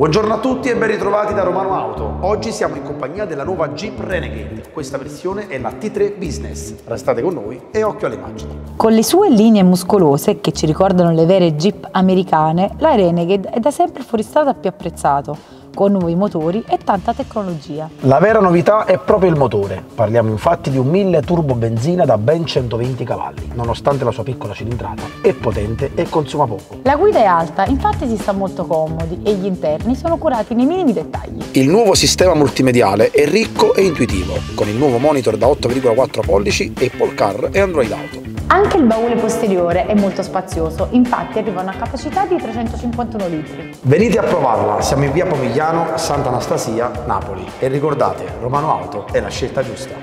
Buongiorno a tutti e ben ritrovati da Romano Auto. Oggi siamo in compagnia della nuova Jeep Renegade. Questa versione è la T3 Business. Restate con noi e occhio alle immagini. Con le sue linee muscolose, che ci ricordano le vere Jeep americane, la Renegade è da sempre il fuoristrada più apprezzato con nuovi motori e tanta tecnologia. La vera novità è proprio il motore. Parliamo infatti di un 1000 turbo benzina da ben 120 cavalli. Nonostante la sua piccola cilindrata, è potente e consuma poco. La guida è alta, infatti si sta molto comodi e gli interni sono curati nei minimi dettagli. Il nuovo sistema multimediale è ricco e intuitivo, con il nuovo monitor da 8,4 pollici, Apple Car e Android Auto. Anche il baule posteriore è molto spazioso, infatti arriva a una capacità di 351 litri. Venite a provarla, siamo in via Pomigliano, Santa Anastasia, Napoli. E ricordate, Romano Auto è la scelta giusta.